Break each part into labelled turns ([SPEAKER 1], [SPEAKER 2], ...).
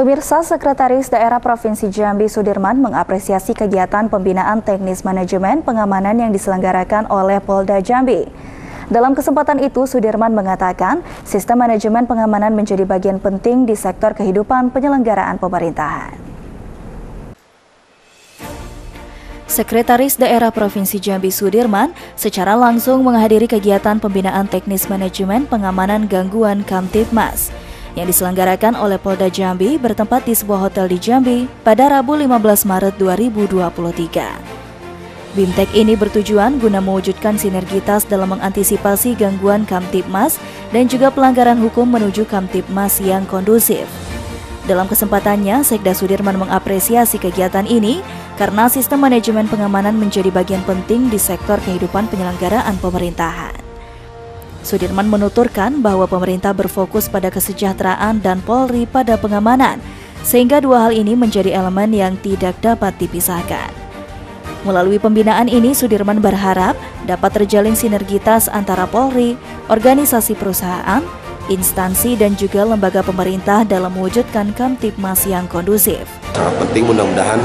[SPEAKER 1] Pemirsa Sekretaris Daerah Provinsi Jambi Sudirman mengapresiasi kegiatan pembinaan teknis manajemen pengamanan yang diselenggarakan oleh Polda Jambi. Dalam kesempatan itu, Sudirman mengatakan sistem manajemen pengamanan menjadi bagian penting di sektor kehidupan penyelenggaraan pemerintahan. Sekretaris Daerah Provinsi Jambi Sudirman secara langsung menghadiri kegiatan pembinaan teknis manajemen pengamanan gangguan Kamtipmas yang diselenggarakan oleh Polda Jambi bertempat di sebuah hotel di Jambi pada Rabu 15 Maret 2023. BIMTEK ini bertujuan guna mewujudkan sinergitas dalam mengantisipasi gangguan Kamtipmas dan juga pelanggaran hukum menuju Kamtipmas yang kondusif. Dalam kesempatannya, Sekda Sudirman mengapresiasi kegiatan ini karena sistem manajemen pengamanan menjadi bagian penting di sektor kehidupan penyelenggaraan pemerintahan. Sudirman menuturkan bahwa pemerintah berfokus pada kesejahteraan dan Polri pada pengamanan, sehingga dua hal ini menjadi elemen yang tidak dapat dipisahkan. Melalui pembinaan ini, Sudirman berharap dapat terjalin sinergitas antara Polri, organisasi perusahaan, instansi, dan juga lembaga pemerintah dalam mewujudkan Kamtipmas yang kondusif.
[SPEAKER 2] Sangat penting mudah-mudahan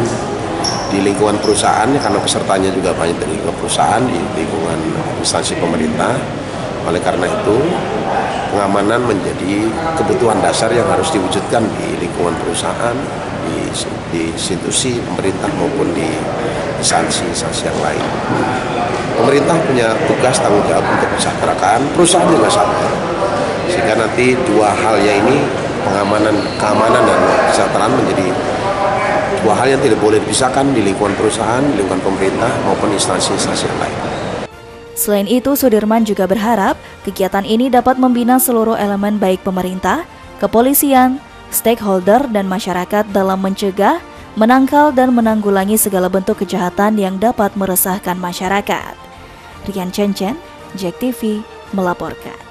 [SPEAKER 2] di lingkungan perusahaan, karena pesertanya juga banyak dari lingkungan perusahaan, di lingkungan instansi pemerintah, oleh karena itu, pengamanan menjadi kebutuhan dasar yang harus diwujudkan di lingkungan perusahaan, di, di institusi pemerintah maupun di instansi-instansi yang lain. Pemerintah punya tugas tanggung jawab untuk mensejahterakan, perusahaan juga sama. Sehingga nanti dua halnya ini, pengamanan, keamanan dan kesejahteraan menjadi dua hal yang tidak boleh dipisahkan di lingkungan perusahaan, di lingkungan pemerintah maupun instansi-instansi yang lain.
[SPEAKER 1] Selain itu, Sudirman juga berharap kegiatan ini dapat membina seluruh elemen baik pemerintah, kepolisian, stakeholder, dan masyarakat dalam mencegah, menangkal, dan menanggulangi segala bentuk kejahatan yang dapat meresahkan masyarakat. Rian Cencen, Jack TV, melaporkan.